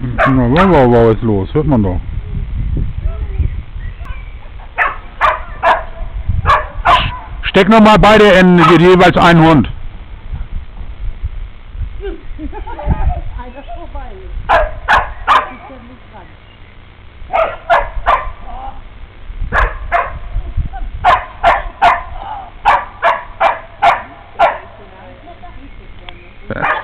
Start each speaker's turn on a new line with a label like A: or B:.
A: Na, wow, wow, wow ist los, hört man doch. Steck nochmal beide in jeweils einen Hund.
B: Einer vorbei. Das ist ja nicht dran. That's